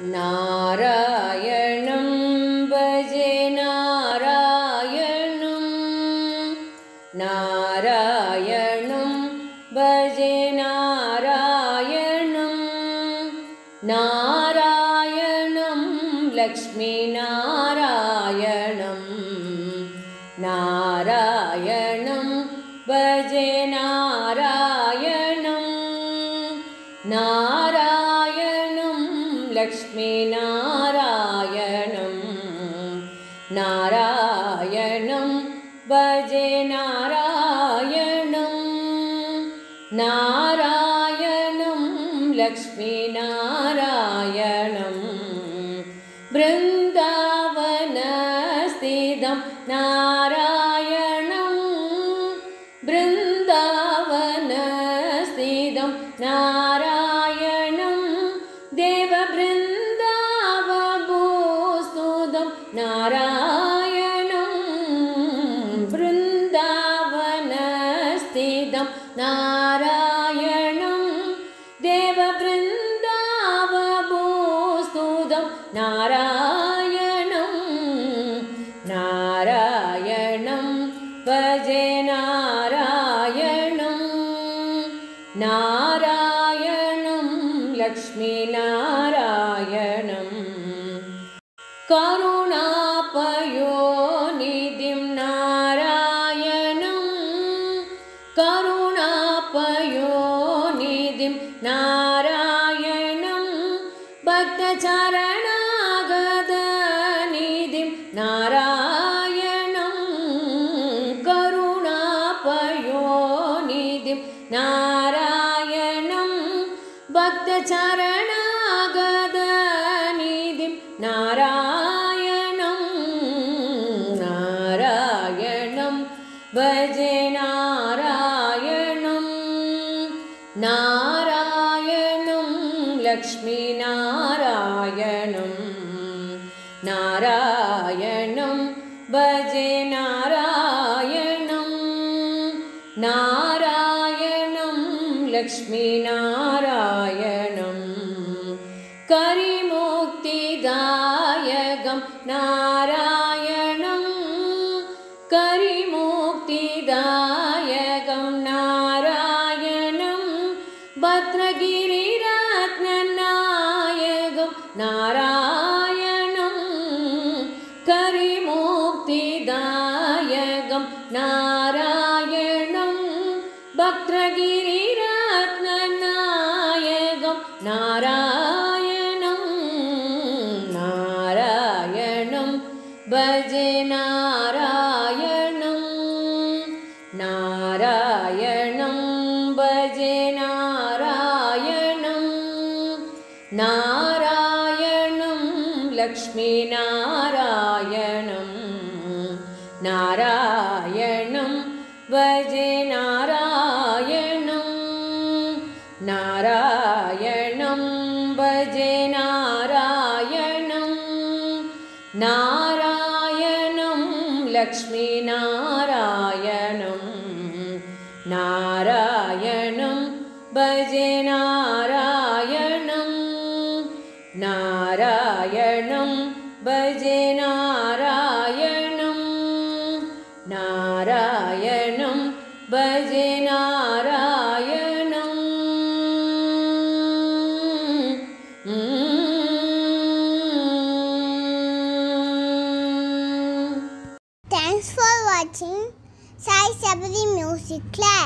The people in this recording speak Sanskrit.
नारायणं भजे नारायणं। नारायणं भजे नारायणं। नारायणं लक्ष्मीनारायणं नारायणं भजे नारायणं लक्ष्मीनारायणं नारायणं भजे नारायणं नारायणं लक्ष्मीनारायणं बृन्दावनस्थितं नारायणं बृन्दावनस्थितं नारायणं नारायणं बृन्दावनस्थितं नारायणं देवबृन्दावभूस्तुतं नारायणं नारायणं भजे नारायणं नारायणं लक्ष्मीनारायणं करुणापयोनिधिं नारायणं। करुणापयोनिधिं नारायणं। भक्तचरणागदनिधिं नारायणं। करुणापयोनिधिं नारायणं। भक्तचरणागदनिधिं भजे नारायणं नारायणं लक्ष्मीनारायणं नारायणं भजे नारायणं नारायणं लक्ष्मीनारायणं करिमुक्तिदायकं नारायणं करिमुक्तिदायकं नारायणं भद्रगिरिरत्ननायकं नारायणं करिमुक्तिदायकं नारायणं भद्रगिरिरत्ननायकं नारायणं नारायणं भजे नारायणं भजे नारायणं। नारायणं लक्ष्मीनारायणं नारायणं। भजे नारायणं। नारायणं भजे नारायणं। नारायणं लक्ष्मीनारायणं नारायणं भजे नारायणं। नारायणं भजे नारायणं। नारायणं भजे नारायणम् Thanks for watching Sai Sabri Music Class.